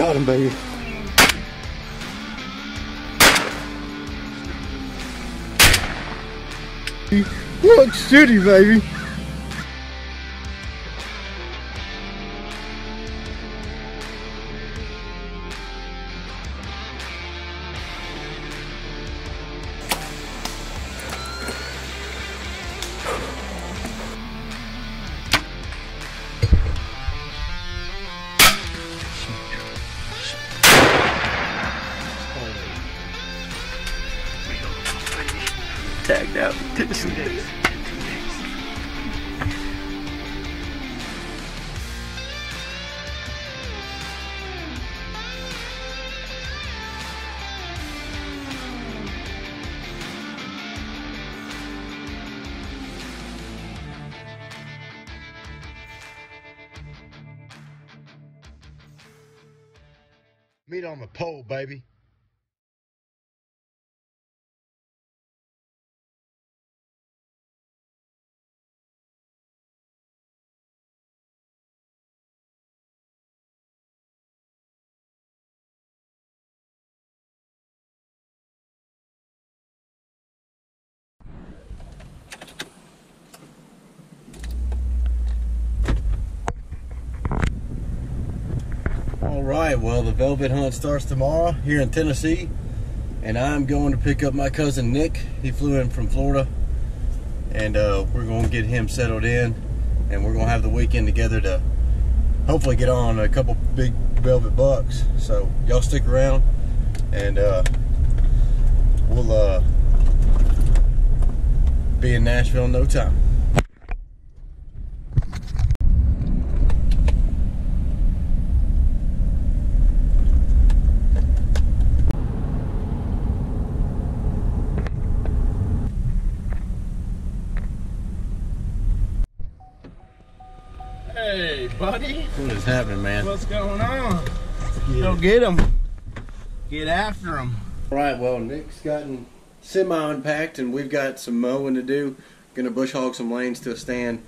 Got him, baby. Look City, baby. Tagged out. Meat on the pole, baby. All right, well, the velvet hunt starts tomorrow here in Tennessee, and I'm going to pick up my cousin Nick. He flew in from Florida, and uh, we're going to get him settled in, and we're going to have the weekend together to hopefully get on a couple big velvet bucks. So y'all stick around, and uh, we'll uh, be in Nashville in no time. Buddy. What is happening, man? What's going on? Go get him. Get after him. All right, well, Nick's gotten semi unpacked, and we've got some mowing to do. Gonna bush hog some lanes to a stand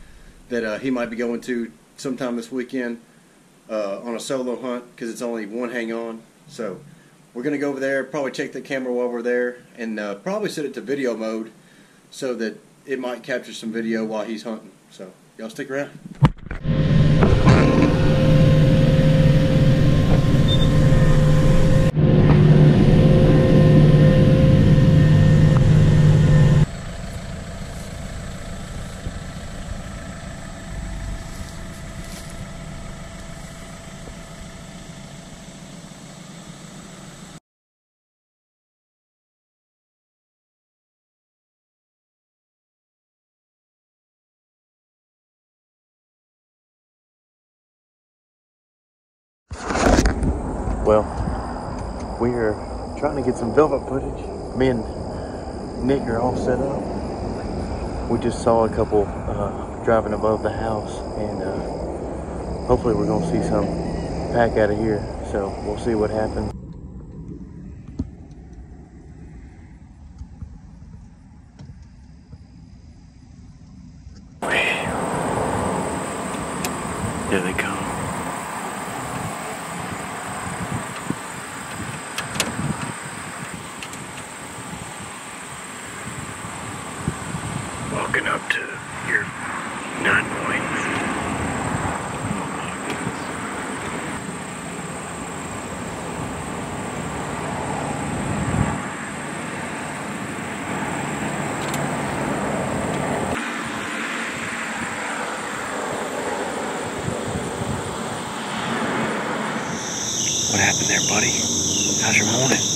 that uh, he might be going to sometime this weekend uh, on a solo hunt because it's only one hang on. So we're gonna go over there, probably check the camera while we're there, and uh, probably set it to video mode so that it might capture some video while he's hunting. So y'all stick around. Well, we are trying to get some velvet footage. Me and Nick are all set up. We just saw a couple uh, driving above the house, and uh, hopefully we're gonna see some pack out of here. So we'll see what happens. There they come. walking up to your nine points. Happened there, buddy? How's your morning?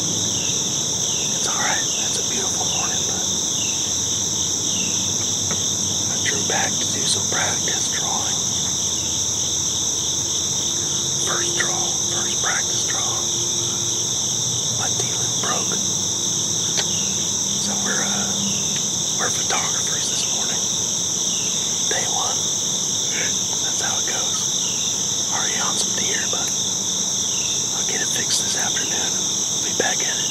afternoon. We'll be back at it.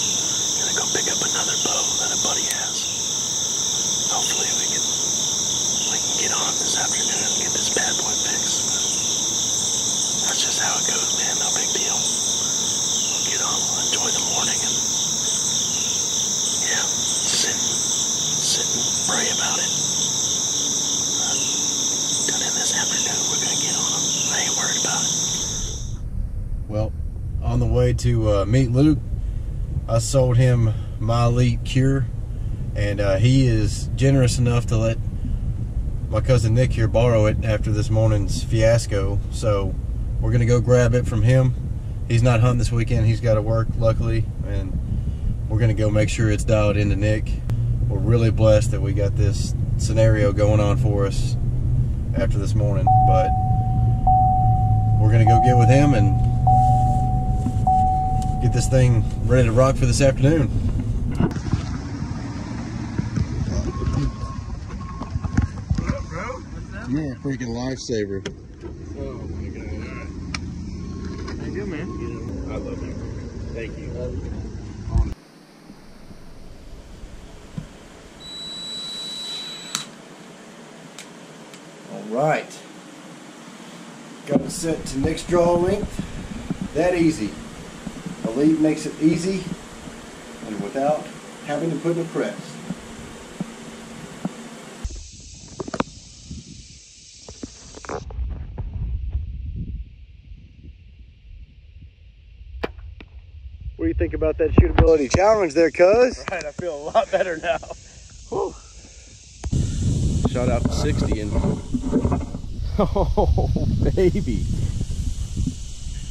Gonna go pick up another bow that a buddy has. Hopefully we can we can get on this afternoon and get this bad boy fixed. That's just how it goes, man. No big deal. We'll get on. We'll enjoy the morning and yeah, sit sit and pray about it. But, this afternoon we're gonna get on. I ain't worried about it. Well on the way to uh, meet Luke, I sold him my elite Kure, and uh, he is generous enough to let my cousin Nick here borrow it after this morning's fiasco. So we're gonna go grab it from him. He's not hunting this weekend. He's got to work, luckily, and we're gonna go make sure it's dialed into Nick. We're really blessed that we got this scenario going on for us after this morning, but we're gonna go get with him and get this thing ready to rock for this afternoon. You're a freaking lifesaver. Oh my god. Alright. Thank you, man. I love you. Thank you. All right. Got it set to next draw length. That easy. Elite makes it easy and without having to put in a press. What do you think about that shootability challenge there, cuz? Right, I feel a lot better now. Whew. Shot out to 60 and oh baby.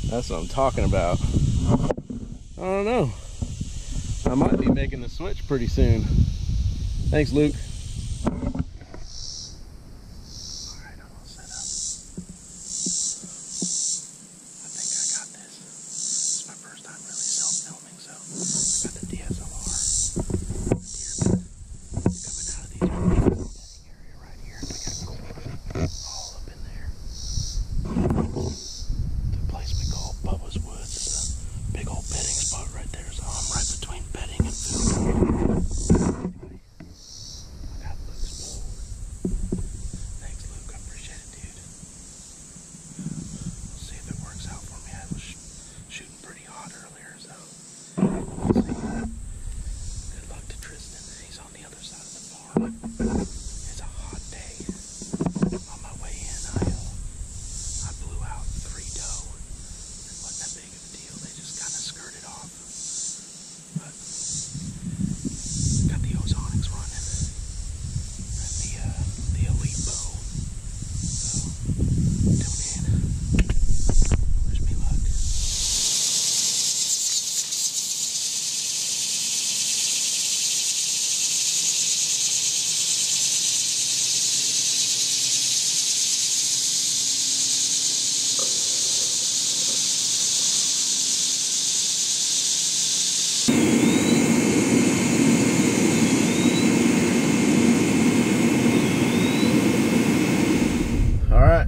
That's what I'm talking about. I don't know. I might be making the switch pretty soon. Thanks, Luke. Alright, I'm all set up. I think I got this. This is my first time really self-filming, so I got the DSLR. Deer bed coming out of these area right here. We got all up in there. The place we call Bubba's Woods is a big old bedding spot right there. So I'm right between bedding and food. I got Luke's bowl. Thanks, Luke. I appreciate it, dude. We'll see if it works out for me. I was sh- shooting pretty hot earlier, so we'll see. Good luck to Tristan. He's on the other side of the farm. It's a hot day. On my way in, I uh, I blew out three doe. It wasn't that big of a deal. They just kind of skirted off. But got the ozonics running and the uh, the elite bow. So tune in. Wish me luck. All right,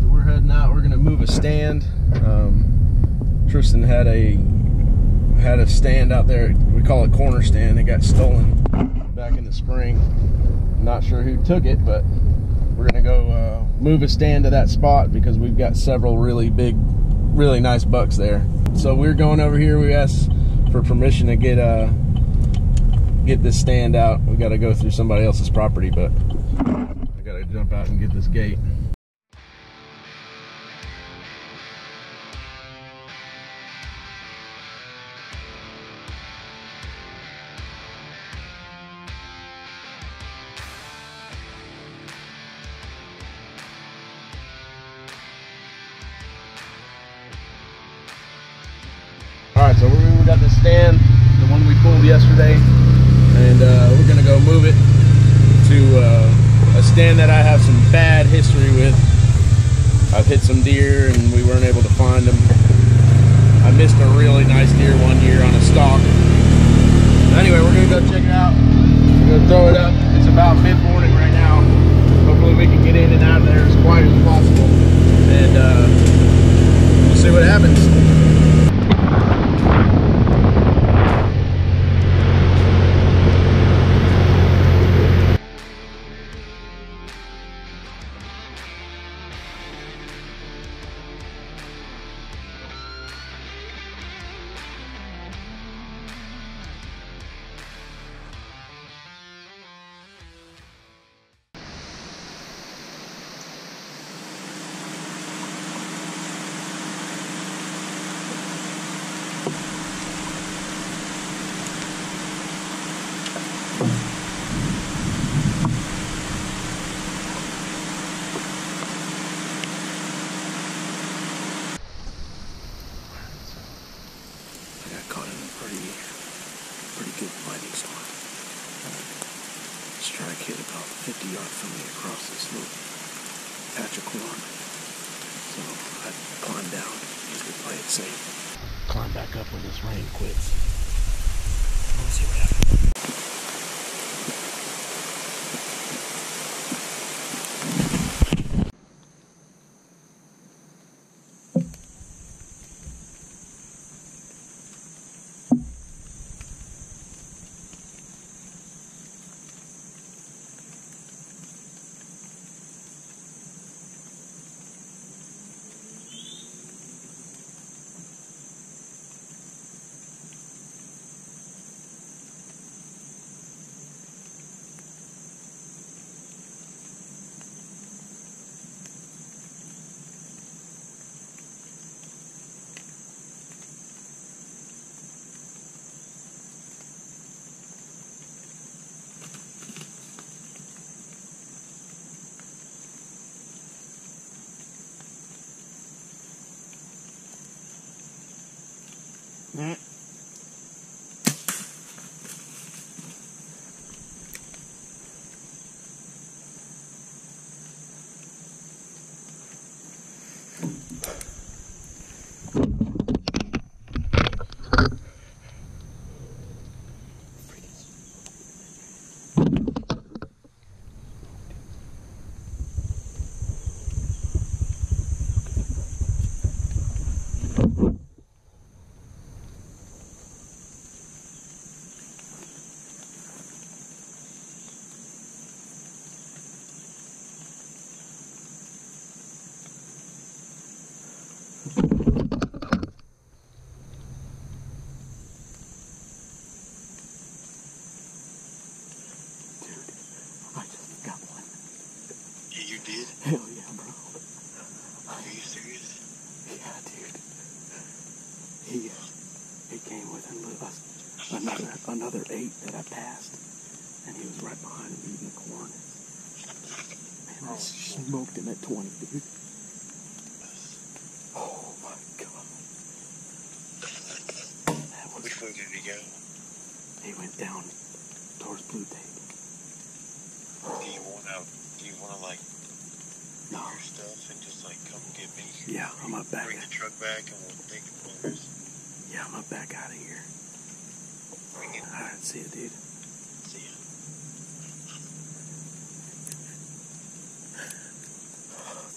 so we're heading out. We're gonna move a stand. Um, Tristan had a had a stand out there. We call it corner stand. It got stolen back in the spring. Not sure who took it, but we're gonna go uh, move a stand to that spot because we've got several really big, really nice bucks there. So we're going over here. We asked for permission to get uh get this stand out. We got to go through somebody else's property, but I got to jump out and get this gate. Yesterday, and uh, we're gonna go move it to uh, a stand that I have some bad history with. I've hit some deer and we weren't able to find them. I missed a really nice deer one year on a stalk. Anyway, we're gonna go check it out. We're gonna throw it up. It's about mid-morning right now. Hopefully we can get in and out of there as quiet as possible, and uh, we'll see what happens. pretty, pretty good fighting spot. Uh, strike hit about 50 yards from me across this little patch of corn. So I climbed down just to play it safe. Climb back up when this rain quits. Let's see what happens. Dude, I just got one. Yeah, you did? Hell yeah, bro. Are you serious? Yeah, dude. He he came within li- us another another eight that I passed, and he was right behind him eating the corn. Man, I smoked him at twenty, dude. Oh my god. That was Which way did he go? he went down towards Blue Tape. Do you wanna do you wanna like No. your stuff and just like come get me? Yeah, I'm gonna back Bring the truck back and we'll take the photos. Yeah, I'm gonna back out of here. Bring it. I didn't see it, dude. See ya.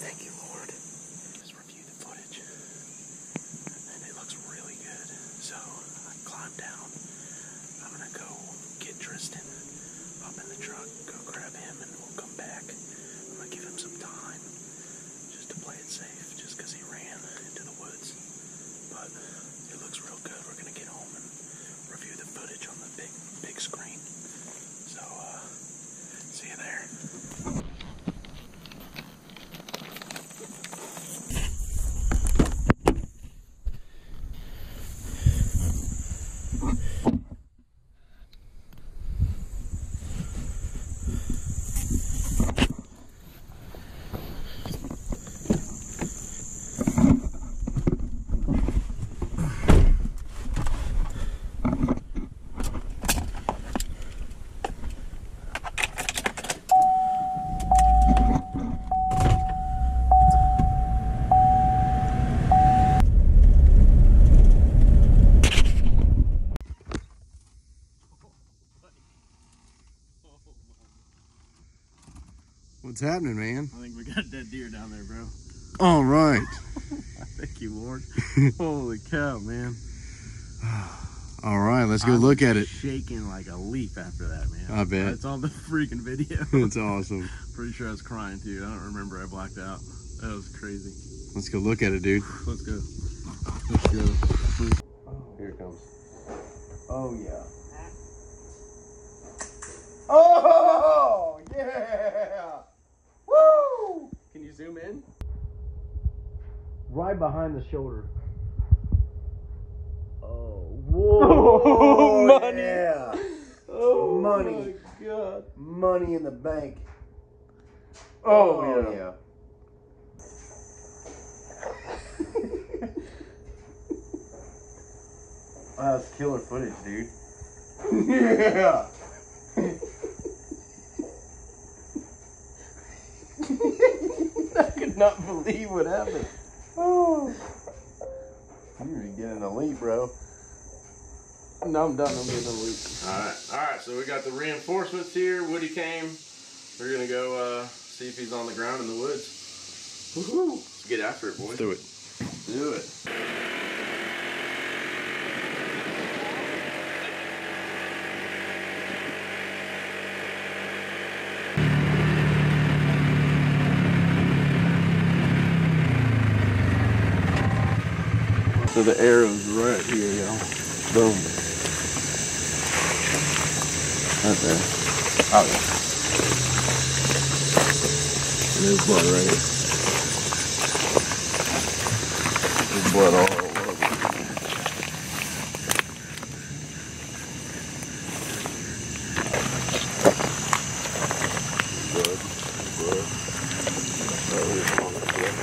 Thank you, Lord. Just review the footage. And it looks really good. So I climbed down. I'm gonna go get Tristan, hop in the truck, go grab him, and we'll come back. I'm gonna give him some time just to play it safe, just because he ran into the woods. But it looks real good. We're gonna get home and review the footage on the big, big screen. So, uh, see you there. What's happening, man? I think we got a dead deer down there, bro. All right. Thank you, Lord. Holy cow, man. All right, let's go I'm look at it. Shaking like a leaf after that, man. I bet. It's on the freaking video. It's awesome. Pretty sure I was crying too. I don't remember. I blacked out. That was crazy. Let's go look at it, dude. Let's go. Let's go. Here it comes. Oh yeah. right behind the shoulder. Uh, oh, whoa! Money. Yeah. Oh, money. My God. Money in the bank. Oh, oh yeah. yeah. wow, that's killer footage, dude. yeah. I could not believe what happened. Oh. I'm gonna get an elite, bro. No, I'm done. I'm getting an elite. All right, all right. So we got the reinforcements here. Woody came. We're gonna go uh, see if he's on the ground in the woods. Woohoo! Let's get after it, boys. Do it. Do it. So the arrow's right here, y'all. Boom. Right there. Oh yeah. And there's blood right here. There's blood all over. Blood, blood. Right here on the blood.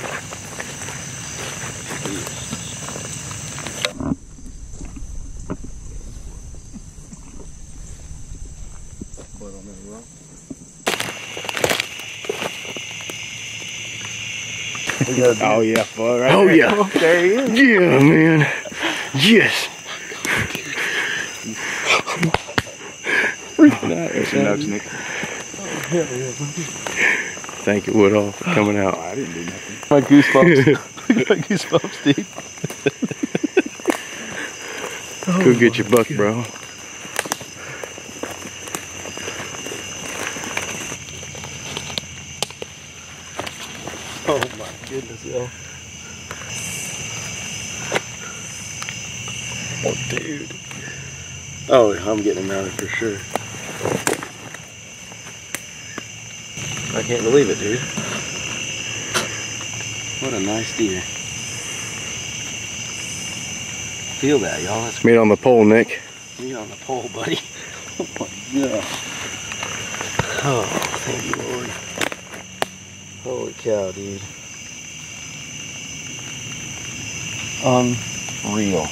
Blood on that rock. Oh yeah, fuck. Right Oh, there. yeah. there he is. Yeah, man. Yes. There's your Nick. Thank you, Woodall, for coming out. I didn't do nothing. My goosebumps. my goosebumps, dude. Oh, Go get your buck, bro. Oh my goodness. Oh, dude. Oh, I'm getting him out of for sure. I can't believe it, dude. What a nice deer. Feel that, y'all. That's Meat on the pole, Nick. meat on the pole, buddy. Oh my god. Oh, thank you, Lord. Holy cow, dude. Unreal.